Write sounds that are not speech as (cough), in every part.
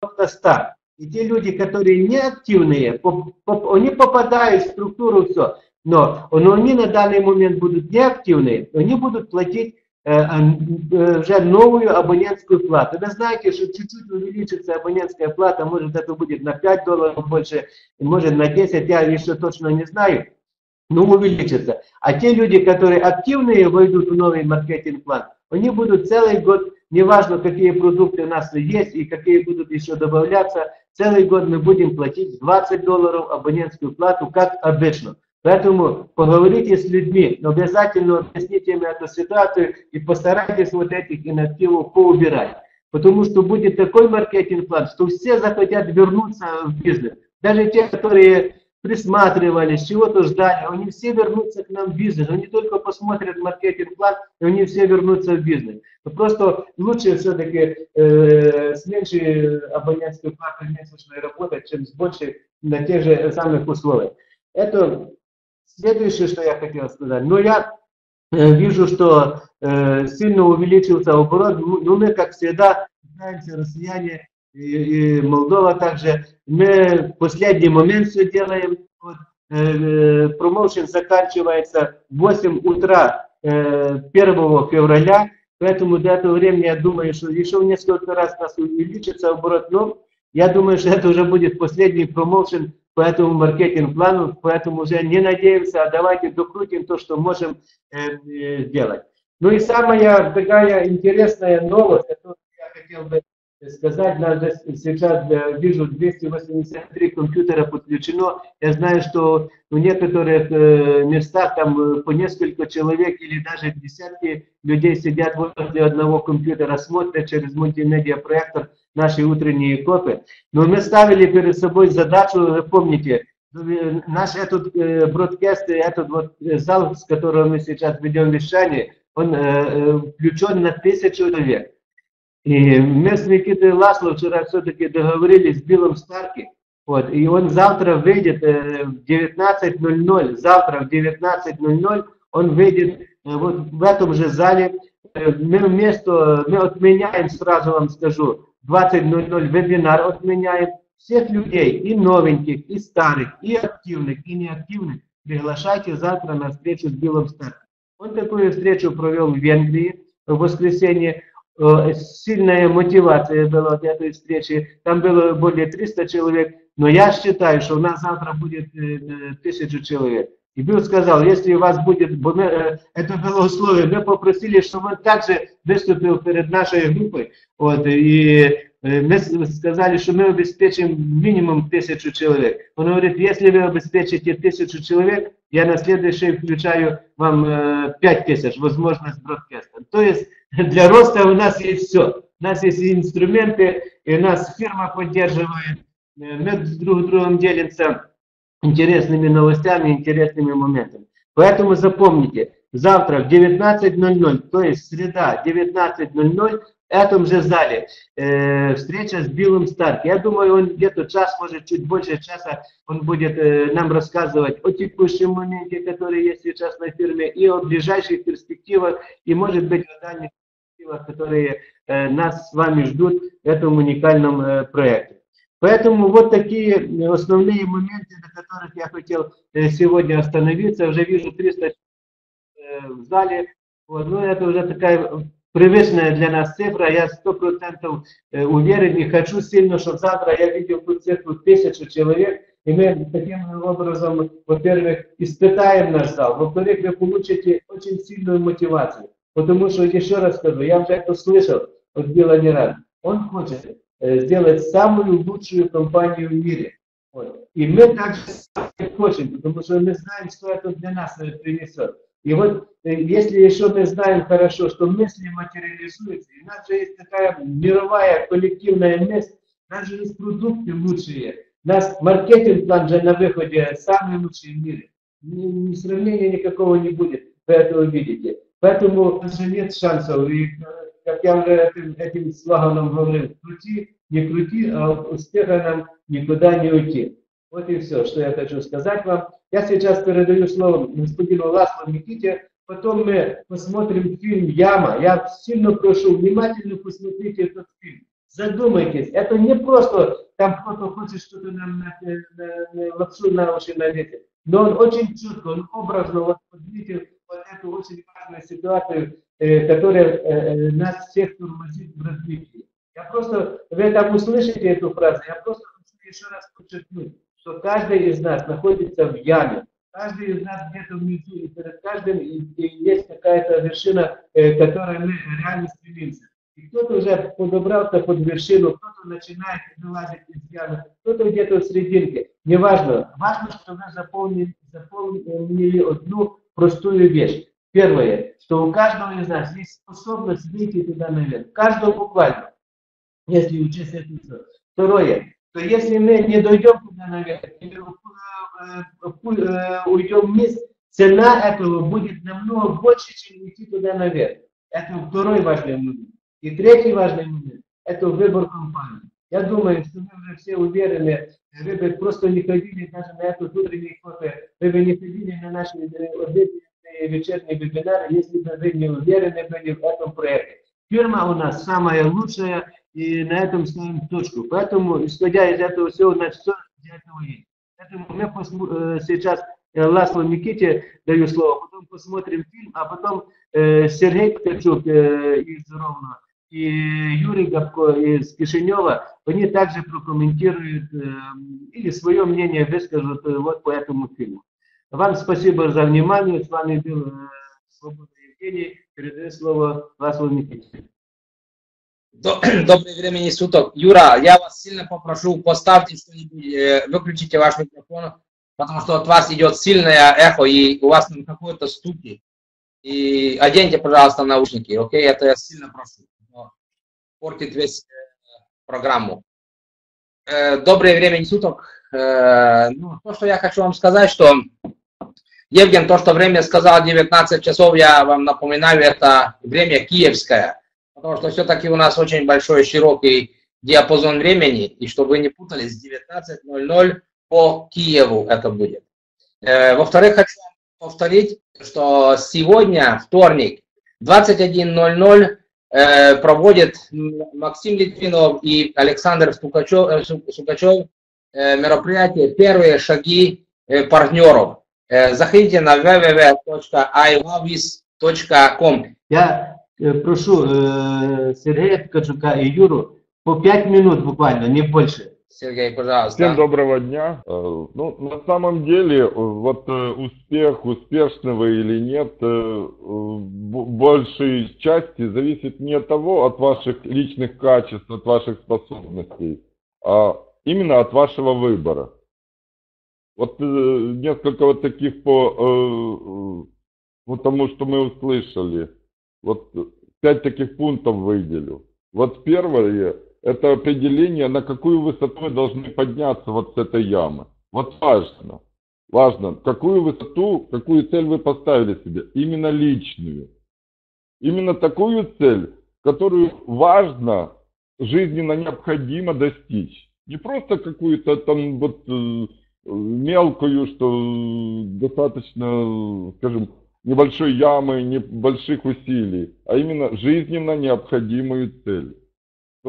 автостар. И те люди, которые не активные, они попадают в структуру все. Но, но они на данный момент будут неактивные, они будут платить э, э, уже новую абонентскую плату. Вы знаете, что чуть-чуть увеличится абонентская плата, может это будет на 5 долларов больше, может на 10, я еще точно не знаю, но увеличится. А те люди, которые активные войдут в новый маркетинг-план, они будут целый год, неважно какие продукты у нас есть и какие будут еще добавляться, целый год мы будем платить 20 долларов абонентскую плату, как обычно. Поэтому поговорите с людьми, обязательно объясните им эту ситуацию и постарайтесь вот этих инактивов поубирать. Потому что будет такой маркетинг-план, что все захотят вернуться в бизнес. Даже те, которые присматривались, чего-то ждали, они все вернутся к нам в бизнес. Они только посмотрят маркетинг-план, и они все вернутся в бизнес. Но просто лучше все-таки э, с меньшей абонентской платой месячной работать, чем с большей на тех же самых условиях. Это следующее, что я хотел сказать. Но я э, вижу, что э, сильно увеличился оборот. Ну, ну мы, как всегда, знаете, россияне и, Молдова также, мы в последний момент все делаем. Вот, э, промоушен заканчивается в 8 утра э, 1 февраля, поэтому до этого времени я думаю, что еще несколько раз у нас увеличится оборот, но я думаю, (laughs) что это уже будет последний промоушен по этому маркетинг-плану, поэтому уже не надеемся, а давайте докрутим то, что можем э, э, сделать. Ну и самая такая интересная новость, которую я хотел бы сказать, даже сейчас э, вижу 283 компьютера подключено. Я знаю, что в некоторых э, местах там э, по несколько человек или даже десятки людей сидят возле одного компьютера, смотрят через мультимедиа проектор наши утренние копы. Но мы ставили перед собой задачу, помните, наш этот бродкаст, этот вот зал, с которого мы сейчас ведем вещание, он включен на тысячу человек. И с Никитой Ласло вчера все-таки договорились с Биллом Старки, вот, и он завтра выйдет э, в 19.00, завтра в 19.00 он выйдет э, вот в этом же зале. Э, мы вместо, мы отменяем, сразу вам скажу, 20.00 вебинар отменяем. Всех людей, и новеньких, и старых, и активных, и неактивных, приглашайте завтра на встречу с Биллом Старки. Он такую встречу провел в Венгрии в воскресенье. Э, сильная мотивация была от этой встречи. Там было более 300 человек, но я считаю, что у нас завтра будет э, э, тысячу человек. И Билл сказал, если у вас будет, это было условие, мы попросили, чтобы он также выступил перед нашей группой, вот, и мы сказали, что мы обеспечим минимум тысячу человек. Он говорит, если вы обеспечите тысячу человек, я на следующий включаю вам пять тысяч, возможность бродкаста. То есть (laughs) для роста у нас есть все. У нас есть инструменты, и нас фирма поддерживает. Мы друг с другом делимся интересными новостями, интересными моментами. Поэтому запомните, завтра в 19.00, то есть среда 19.00, в этом же зале э, встреча с Биллом Старк. Я думаю, он где-то час, может чуть больше часа, он будет э, нам рассказывать о текущем моменте, который есть сейчас на фирме, и о ближайших перспективах, и может быть о дальних перспективах, которые э, нас с вами ждут в этом уникальном э, проекте. Поэтому вот такие основные моменты, на которых я хотел э, сегодня остановиться. Уже вижу 300 э, в зале. Вот, ну, это уже такая привычная для нас цифра. Я сто процентов э, уверен и хочу сильно, чтобы завтра я видел ту цифру тысячу человек. И мы таким образом, во-первых, испытаем наш зал. Во-вторых, вы получите очень сильную мотивацию. Потому что, еще раз скажу, я уже это слышал от Билла не раз. Он хочет э, сделать самую лучшую компанию в мире. Вот. И мы также хотим, потому что мы знаем, что это для нас принесет. И вот э, если еще мы знаем хорошо, что мысли материализуются, и у нас же есть такая мировая коллективная мысль, у нас же есть продукты лучшие, у нас маркетинг-план же на выходе самый лучший в мире. Ни, ни сравнения никакого не будет, вы это увидите. Поэтому уже нет шансов. И, как я уже этим, этим слоганом говорил, крути, не крути, а успеха нам никуда не уйти. Вот и все, что я хочу сказать вам. Я сейчас передаю слово господину Ласлу Никите, потом мы посмотрим фильм «Яма». Я сильно прошу, внимательно посмотрите этот фильм. Задумайтесь, это не просто там кто-то хочет что-то нам на, на, на, лапшу на уши навесить, но он очень чутко, он образно вот вот эту очень важную ситуацию, э, которая э, э, нас всех тормозит в развитии. Я просто, вы там услышите эту фразу, я просто хочу еще раз подчеркнуть, что каждый из нас находится в яме. Каждый из нас где-то внизу, и перед каждым есть какая-то вершина, к которой мы реально стремимся. И кто-то уже подобрался под вершину, кто-то начинает вылазить из ямы, кто-то где-то в серединке. Неважно. Важно, что мы запомнили, запомнили одну простую вещь. Первое, что у каждого из нас есть способность выйти туда наверх. Каждого буквально, если учесть это. Второе, что если мы не дойдем туда наверх, или э, э, уйдем вниз, цена этого будет намного больше, чем идти туда наверх. Это второй важный момент. И третий важный момент – это выбор компании. Я думаю, что мы уже все уверены, вы бы просто не ходили даже на этот утренний кофе, вы бы не ходили на наши обеденные вечерние вебинары, если бы вы не уверены были в этом проекте. Фирма у нас самая лучшая, и на этом ставим точку. Поэтому, исходя из этого всего, нас все для этого есть. Поэтому мы посмотрим, сейчас э, Ласло Никите даю слово, потом посмотрим фильм, а потом э, Сергей Ткачук э, из Ровно и Юрий Габко из Кишинева, они также прокомментируют э, или свое мнение выскажут э, вот по этому фильму. Вам спасибо за внимание. С вами был э, Свобода Евгений. Передаю слово Васлу Никите. (clears throat) Добрый времени суток. Юра, я вас сильно попрошу, поставьте что-нибудь, э, выключите ваш микрофон, потому что от вас идет сильное эхо, и у вас там какое-то стуки. И оденьте, пожалуйста, наушники, окей? Это я сильно прошу портит весь э, программу. Э, доброе время суток. Э, ну, то, что я хочу вам сказать, что Евген то, что время сказал 19 часов, я вам напоминаю, это время киевское. Потому что все-таки у нас очень большой, широкий диапазон времени, и чтобы вы не путались, 19.00 по Киеву это будет. Во-вторых, хочу повторить, что сегодня, вторник, 21.00, Э, проводит Максим Литвинов и Александр Сукачев, э, э, мероприятие «Первые шаги партнеров». Заходите на www.ilovis.com. Я прошу Сергея Ткачука и Юру по 5 минут буквально, не больше. Сергей, пожалуйста. Всем доброго дня. Э, ну, на самом деле, э, вот э, успех, успешный вы или нет, большей части зависит не от того, от ваших личных качеств, от ваших способностей, а именно от вашего выбора. Вот несколько вот таких по вот тому, что мы услышали. Вот пять таких пунктов выделю. Вот первое – это определение, на какую высоту вы должны подняться вот с этой ямы. Вот важно. Важно, какую высоту, какую цель вы поставили себе. Именно личную. Именно такую цель, которую важно, жизненно необходимо достичь. Не просто какую-то там вот э, мелкую, что достаточно, скажем, небольшой ямы, небольших усилий, а именно жизненно необходимую цель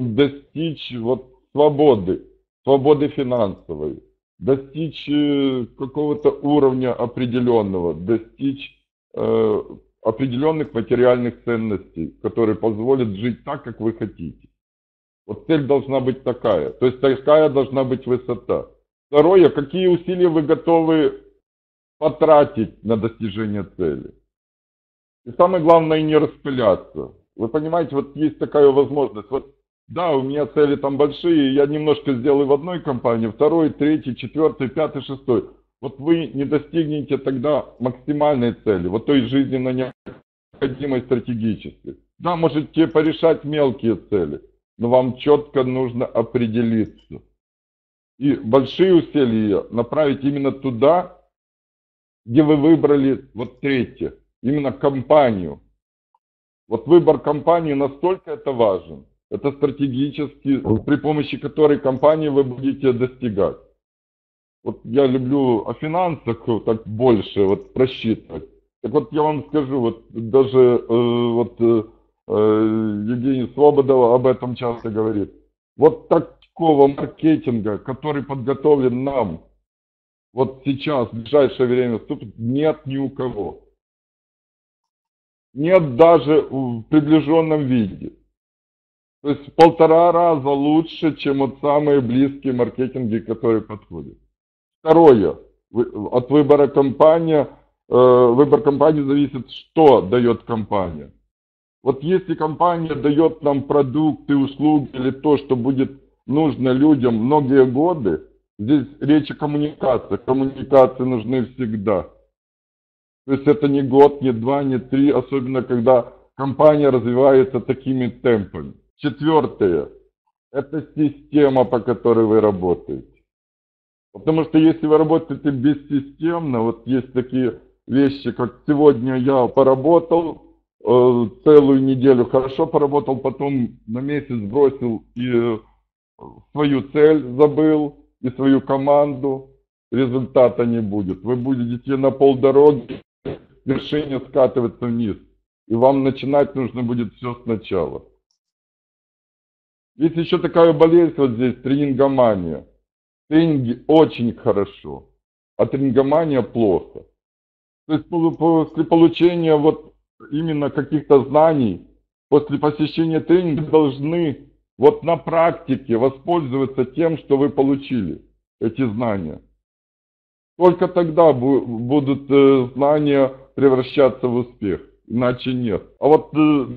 достичь вот свободы, свободы финансовой, достичь э, какого-то уровня определенного, достичь э, определенных материальных ценностей, которые позволят жить так, как вы хотите. Вот цель должна быть такая. То есть такая должна быть высота. Второе, какие усилия вы готовы потратить на достижение цели. И самое главное, не распыляться. Вы понимаете, вот есть такая возможность. Вот да, у меня цели там большие, я немножко сделаю в одной компании, второй, третий, четвертый, пятый, шестой. Вот вы не достигнете тогда максимальной цели, вот той жизненно необходимой стратегической. Да, можете порешать мелкие цели, но вам четко нужно определиться. И большие усилия направить именно туда, где вы выбрали, вот третье, именно компанию. Вот выбор компании настолько это важен. Это стратегически, при помощи которой компании вы будете достигать. Вот я люблю о финансах так больше вот просчитывать. Так вот я вам скажу, вот даже э, вот э, э Евгений Свободов об этом часто говорит. вот такого маркетинга, который подготовлен нам, вот сейчас, в ближайшее время, нет ни у кого. Нет даже в приближенном виде. То есть в полтора раза лучше, чем вот самые близкие маркетинги, которые подходят. Второе. От выбора компании, э, выбор компании зависит, что дает компания. Вот если компания дает нам продукты, услуги или то, что будет нужно людям многие годы, здесь речь о коммуникации. Коммуникации нужны всегда. То есть это не год, не два, не три, особенно когда компания развивается такими темпами. Четвертое. Это система, по которой вы работаете. Потому что если вы работаете бессистемно, вот есть такие вещи, как сегодня я поработал, Э, целую неделю хорошо поработал, потом на месяц бросил и э, свою цель забыл, и свою команду, результата не будет. Вы будете на полдороги вершине скатываться вниз. И вам начинать нужно будет все сначала. Есть еще такая болезнь вот здесь, тренингомания. Тренинги очень хорошо, а тренингомания плохо. То есть после получения вот именно каких-то знаний, после посещения тренинга должны вот на практике воспользоваться тем, что вы получили, эти знания. Только тогда будут э, знания превращаться в успех, иначе нет. А вот э,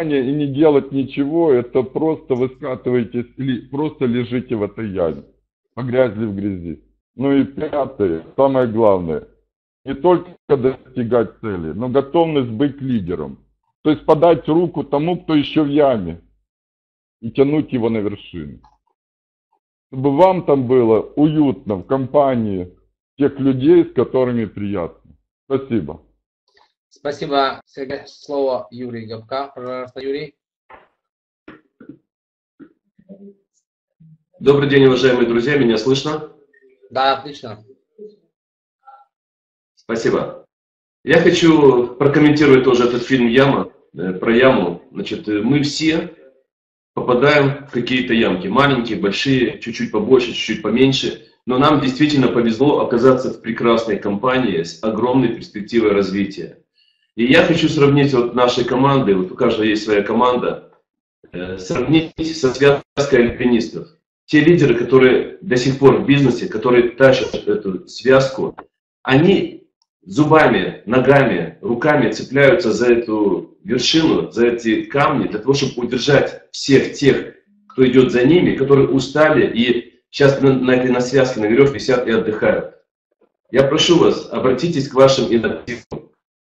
и не делать ничего, это просто вы скатываетесь или просто лежите в этой яме, погрязли в грязи. Ну и пятое, самое главное – не только достигать цели, но готовность быть лидером. То есть подать руку тому, кто еще в яме, и тянуть его на вершину. Чтобы вам там было уютно в компании тех людей, с которыми приятно. Спасибо. Спасибо, Сергей. Слово Юрий Габка. Пожалуйста, Юрий. Добрый день, уважаемые друзья. Меня слышно? Да, отлично. Спасибо. Я хочу прокомментировать тоже этот фильм «Яма», э, про яму. Значит, э, мы все попадаем в какие-то ямки. Маленькие, большие, чуть-чуть побольше, чуть-чуть поменьше. Но нам действительно повезло оказаться в прекрасной компании с огромной перспективой развития. И я хочу сравнить вот наши команды, вот у каждого есть своя команда, э, сравнить со связкой альпинистов. Те лидеры, которые до сих пор в бизнесе, которые тащат эту связку, они зубами, ногами, руками цепляются за эту вершину, за эти камни, для того, чтобы удержать всех тех, кто идет за ними, которые устали и сейчас на, на этой на связке, на веревке висят и отдыхают. Я прошу вас, обратитесь к вашим инактивным,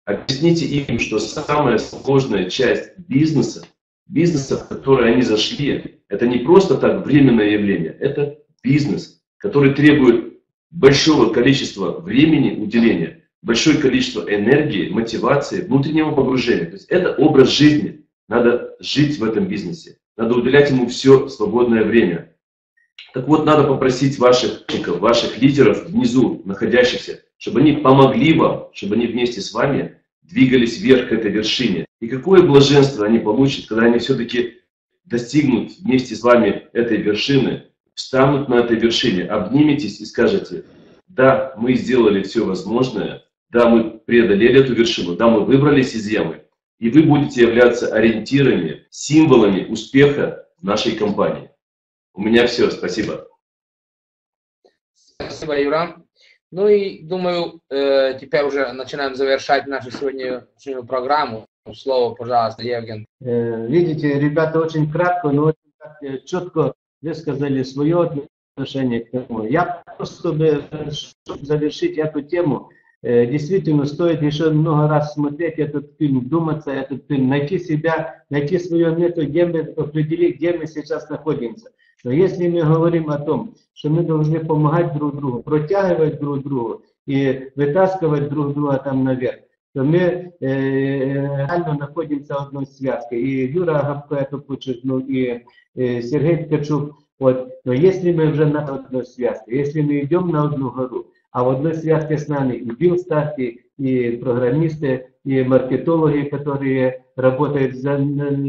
объясните им, что самая сложная часть бизнеса, бизнеса, в который они зашли, это не просто так временное явление, это бизнес, который требует большого количества времени уделения, большое количество энергии, мотивации, внутреннего погружения. То есть это образ жизни. Надо жить в этом бизнесе. Надо уделять ему все свободное время. Так вот, надо попросить ваших, ваших лидеров внизу находящихся, чтобы они помогли вам, чтобы они вместе с вами двигались вверх к этой вершине. И какое блаженство они получат, когда они все-таки достигнут вместе с вами этой вершины, встанут на этой вершине, обниметесь и скажете, да, мы сделали все возможное, да, мы преодолели эту вершину, да, мы выбрались из ямы, и вы будете являться ориентирами, символами успеха нашей компании. У меня все, спасибо. Спасибо, Юра. Ну и думаю, э, теперь уже начинаем завершать нашу сегодняшнюю программу. Слово, пожалуйста, Евген. Э, видите, ребята очень кратко, но очень э, четко высказали свое отношение к этому. Я просто, чтобы завершить эту тему, действительно стоит еще много раз смотреть этот фильм, думаться этот фильм, найти себя, найти свое место, где мы определить, где мы сейчас находимся. Но если мы говорим о том, что мы должны помогать друг другу, протягивать друг другу и вытаскивать друг друга там наверх, то мы э, реально находимся в одной связке. И Юра Габко это подчеркнул, и э, Сергей Ткачук. Вот. Но если мы уже на одной связке, если мы идем на одну гору, а в одной связке с нами и Билл Старки, и программисты, и маркетологи, которые работают за,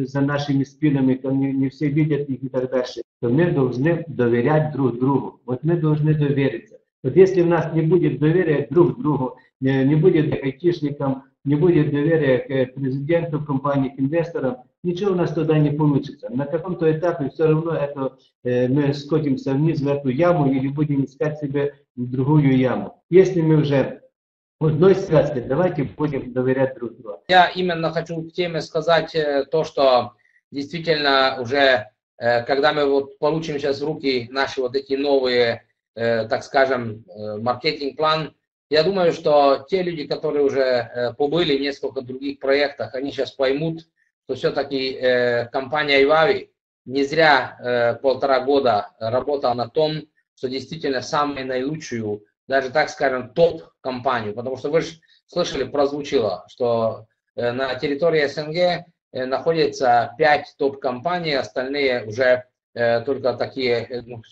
за нашими спинами, не, не все видят их и так дальше, то мы должны доверять друг другу. Вот мы должны довериться. Вот если у нас не будет доверия друг к другу, не, не будет к айтишникам, не будет доверия к президенту компании, к инвесторам, ничего у нас туда не получится. На каком-то этапе все равно это, э, мы скотимся вниз в эту яму или будем искать себе другую яму. Если мы уже в одной связке, давайте будем доверять друг другу. Я именно хочу в теме сказать э, то, что действительно уже, э, когда мы вот получим сейчас в руки наши вот эти новые, э, так скажем, маркетинг-план, я думаю, что те люди, которые уже побыли в нескольких других проектах, они сейчас поймут, что все-таки компания Ивави не зря полтора года работала на том, что действительно самую наилучшую даже, так скажем, топ-компанию, потому что вы же слышали, прозвучило, что э, на территории СНГ э, находится 5 топ-компаний, остальные уже э, только такие ну,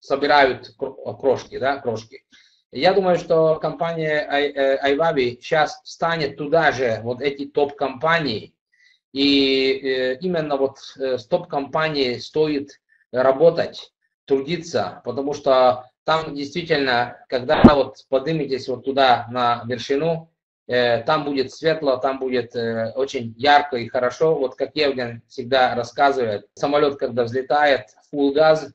собирают крошки, да, крошки. Я думаю, что компания Айваби сейчас станет туда же, вот эти топ-компании, и именно вот с топ-компанией стоит работать, трудиться, потому что там действительно, когда вот подниметесь вот туда на вершину, э, там будет светло, там будет э, очень ярко и хорошо. Вот как Евген всегда рассказывает, самолет, когда взлетает, full газ,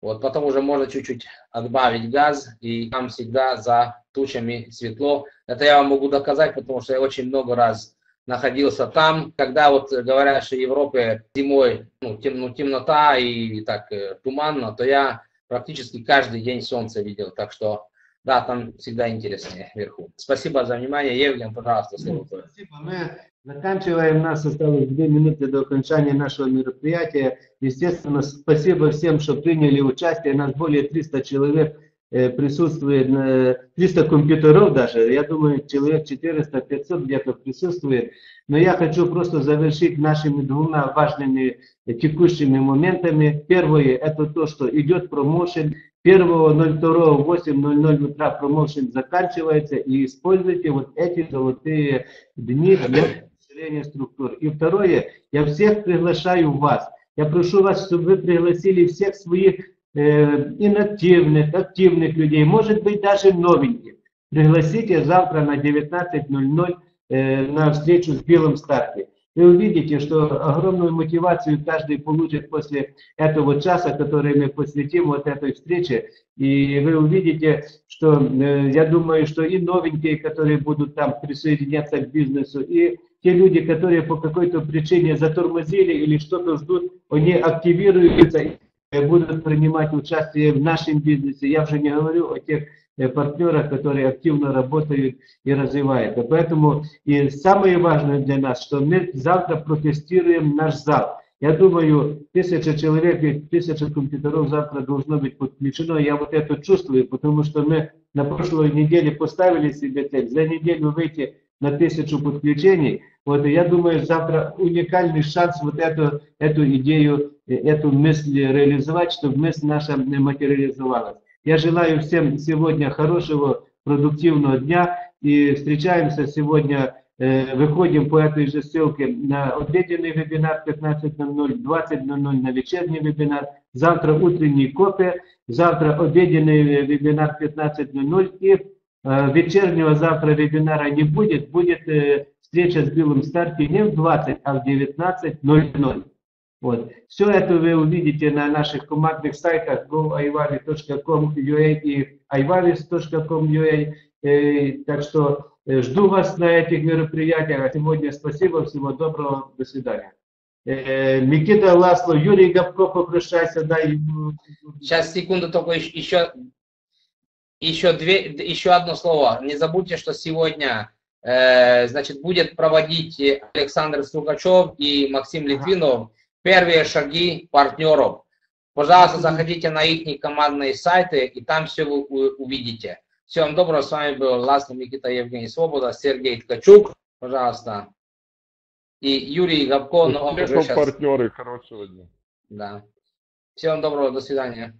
вот потом уже можно чуть-чуть отбавить газ, и там всегда за тучами светло. Это я вам могу доказать, потому что я очень много раз находился там, когда вот говорят, что в Европе зимой ну, тем, ну, темнота и так э, туманно, то я практически каждый день солнце видел, так что да, там всегда интереснее вверху. Спасибо за внимание. Евген, пожалуйста, слово твое. Спасибо. Мы заканчиваем. У нас осталось две минуты до окончания нашего мероприятия. Естественно, спасибо всем, что приняли участие. Нас более 300 человек присутствует 300 компьютеров даже, я думаю, человек 400-500 где-то присутствует. Но я хочу просто завершить нашими двумя важными текущими моментами. Первое, это то, что идет промоушен. 1.02 8.00 утра промоушен заканчивается и используйте вот эти золотые дни для расширения структур. И второе, я всех приглашаю вас. Я прошу вас, чтобы вы пригласили всех своих э, инактивных, активных людей, может быть даже новеньких. Пригласите завтра на 19.00 э, на встречу с Белым Старте. Вы увидите, что огромную мотивацию каждый получит после этого часа, который мы посвятим вот этой встрече. И вы увидите, что э, я думаю, что и новенькие, которые будут там присоединяться к бизнесу, и те люди, которые по какой-то причине затормозили или что-то ждут, они активируются будут принимать участие в нашем бизнесе. Я уже не говорю о тех э, партнерах, которые активно работают и развивают. Поэтому и самое важное для нас, что мы завтра протестируем наш зал. Я думаю, тысяча человек и тысяча компьютеров завтра должно быть подключено. Я вот это чувствую, потому что мы на прошлой неделе поставили себе цель за неделю выйти на тысячу подключений. Вот, и я думаю, завтра уникальный шанс вот эту, эту идею, эту мысль реализовать, чтобы мысль наша материализовалась. Я желаю всем сегодня хорошего, продуктивного дня и встречаемся сегодня, э, выходим по этой же ссылке на обеденный вебинар 15.00, 20.00 на вечерний вебинар, завтра утренний кофе, завтра обеденный вебинар 15.00 и э, вечернего завтра вебинара не будет, будет э, встреча с Биллом Старки не в 20, а в 19.00. Вот. Все это вы увидите на наших командных сайтах goivavi.com.ua и ivavis.com.ua. Э, так что э, жду вас на этих мероприятиях. А сегодня спасибо, всего доброго, до свидания. Э, Никита Ласло, Юрий Габко, попрощайся, дай. Сейчас, секунду, только еще, еще, две, еще одно слово. Не забудьте, что сегодня Э, значит, будет проводить Александр Стукачев и Максим Литвинов первые шаги партнеров. Пожалуйста, заходите на их командные сайты, и там все вы увидите. Всем доброго, с вами был Ласло Никита Евгений Свобода, Сергей Ткачук, пожалуйста, и Юрий Габко. Но он уже сейчас... партнеры, хорошего дня. Да. Всем доброго, до свидания.